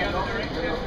Yeah,